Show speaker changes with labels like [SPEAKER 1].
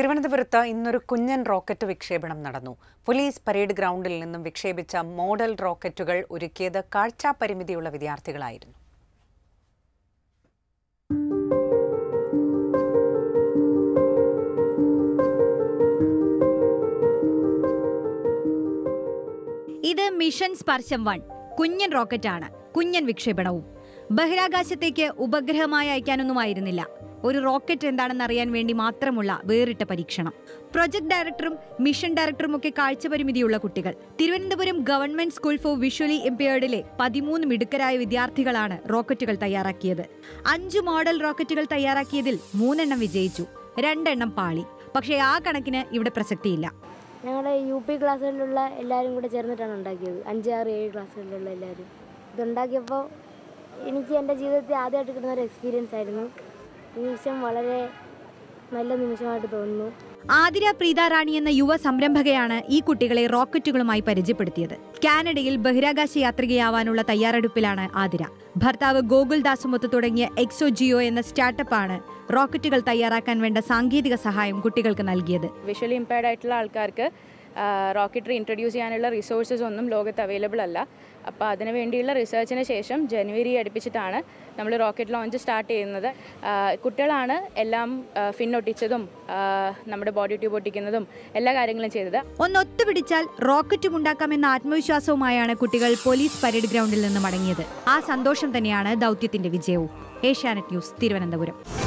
[SPEAKER 1] തിരുവനന്തപുരത്ത് ഇന്നൊരു കുഞ്ഞൻ റോക്കറ്റ് വിക്ഷേപണം നടന്നു. പോലീസ് പരേഡ് ഗ്രൗണ്ടിൽ നിന്നും വിക്ഷേപിച്ച മോഡൽ റോക്കറ്റുകൾ ഒരുക്കിയത് കാഴ്ചാ പരിമിതിയുള്ള വിദ്യാർത്ഥികളായിരുന്നു.
[SPEAKER 2] ഇത് മിഷൻ സ്പർശം വൺ. കുഞ്ഞൻ റോക്കറ്റാണ്. കുഞ്ഞൻ വിക്ഷേപണവും. ബഹിരാകാശത്തേക്ക് ഉപഗ്രഹമായി അയക്കാനൊന്നുമായിരുന്നില്ല. ഒരു റോക്കറ്റ് എന്താണെന്ന് അറിയാൻ വേണ്ടി മാത്രമുള്ള വേറിട്ട പരീക്ഷണം. പ്രൊജക്ട് ഡയറക്ടറും മിഷൻ ഡയറക്ടറും ഒക്കെ കാഴ്ചപരിമിതിയുള്ള കുട്ടികൾ. Thiruvananthapuram government school for visually എംപയർഡിലെ പതിമൂന്ന് മിടുക്കരായ വിദ്യാർത്ഥികളാണ് റോക്കറ്റുകൾ തയ്യാറാക്കിയത്. അഞ്ച് മോഡൽ റോക്കറ്റുകൾ തയ്യാറാക്കിയതിൽ മൂന്നെണ്ണം വിജയിച്ചു രണ്ടെണ്ണം പാളി. പക്ഷേ ആ കണക്കിന് ഇവിടെ പ്രസക്തിയില്ല.
[SPEAKER 3] ഞങ്ങളുടെ യു പി ക്ലാസ്സുകളിലുള്ള എല്ലാവരും കൂടെ ചേർന്നിട്ടാണ് ഉണ്ടാക്കിയത്. അഞ്ച് ആറ് ഏഴ് ക്ലാസ്സുകളിലുള്ള എല്ലാവരും ഇതുണ്ടാക്കിയപ്പോൾ എനിക്ക് എന്റെ ജീവിതത്തിൽ ആദ്യമായിട്ട് കിട്ടുന്ന ഒരു എക്സ്പീരിയൻസ് ആയിരുന്നു. നിമിഷം വളരെ നല്ല നിമിഷമായിട്ട് തോന്നുന്നു.
[SPEAKER 2] ആതിര പ്രീത റാണി എന്ന യുവ സംരംഭകയാണ് ഈ കുട്ടികളെ റോക്കറ്റുകളുമായി പരിചയപ്പെടുത്തിയത്. കാനഡയിൽ ബഹിരാകാശ യാത്രികയാവാനുള്ള തയ്യാറെടുപ്പിലാണ് ആതിര. ഭർത്താവ് ഗോകുൽദാസുമൊത്ത് തുടങ്ങിയ എക്സോ ജിയോ എന്ന സ്റ്റാർട്ടപ്പാണ് റോക്കറ്റുകൾ തയ്യാറാക്കാൻ വേണ്ട സാങ്കേതിക സഹായം കുട്ടികൾക്ക് നൽകിയത്.
[SPEAKER 4] വിഷ്വലി ഇമ്പയർഡ് ആയിട്ടുള്ള ആൾക്കാർക്ക് റോക്കറ്ററി ഇൻട്രൊഡ്യൂസ് ചെയ്യാനുള്ള റിസോഴ്സസ് ഒന്നും ലോകത്ത് അവൈലബിൾ അല്ല. അപ്പോൾ അതിന് വേണ്ടിയുള്ള റിസർച്ചിന് ശേഷം ജനുവരി അടുപ്പിച്ചിട്ടാണ് നമ്മൾ റോക്കറ്റ് ലോഞ്ച് സ്റ്റാർട്ട് ചെയ്യുന്നത്. കുട്ടികളാണ് എല്ലാം ഫിൻ ഒട്ടിച്ചതും നമ്മുടെ ബോഡി ട്യൂബ് ഒട്ടിക്കുന്നതും എല്ലാ കാര്യങ്ങളും ചെയ്തത്.
[SPEAKER 2] ഒന്ന് ഒത്തുപിടിച്ചാൽ റോക്കറ്റും ഉണ്ടാക്കാമെന്ന ആത്മവിശ്വാസവുമായാണ് കുട്ടികൾ പോലീസ് പരേഡ് ഗ്രൗണ്ടിൽ നിന്ന് മടങ്ങിയത്. ആ സന്തോഷം തന്നെയാണ് ദൗത്യത്തിന്റെ വിജയവും. ഏഷ്യാനെറ്റ് ന്യൂസ് തിരുവനന്തപുരം.